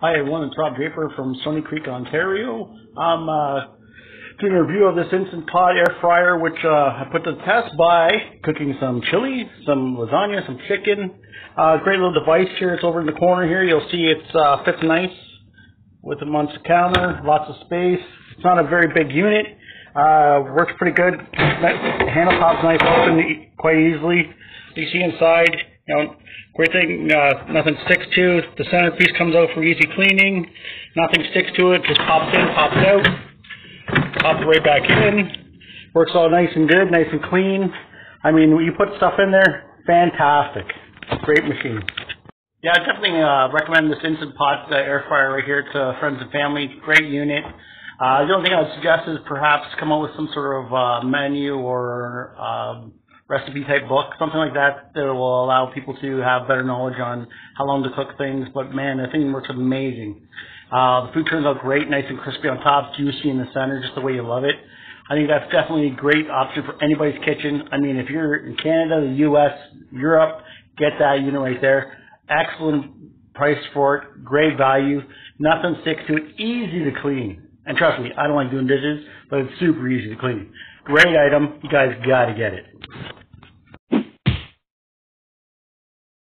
Hi, everyone. It's Rob Draper from Stoney Creek, Ontario. I'm uh, doing a review of this Instant Pot air fryer, which uh, I put to the test by cooking some chili, some lasagna, some chicken. Uh, great little device here. It's over in the corner here. You'll see it uh, fits nice with a monster counter, lots of space. It's not a very big unit. Uh, works pretty good. Handle pops nice open quite easily. You see inside, you know, great thing, uh, nothing sticks to. The centerpiece comes out for easy cleaning. Nothing sticks to it, just pops in, pops out. Pops right back in. Works all nice and good, nice and clean. I mean, you put stuff in there, fantastic. Great machine. Yeah, I definitely uh, recommend this Instant Pot uh, air fryer right here to friends and family. Great unit. Uh, the only thing I would suggest is perhaps come up with some sort of uh, menu or um, recipe type book, something like that that will allow people to have better knowledge on how long to cook things. But man, the thing works amazing. Uh, the food turns out great, nice and crispy on top, juicy in the center, just the way you love it. I think that's definitely a great option for anybody's kitchen. I mean, if you're in Canada, the U.S., Europe, get that unit right there. Excellent price for it, great value, nothing sticks to it, easy to clean. And trust me, I don't like doing dishes, but it's super easy to clean. Great item, you guys gotta get it.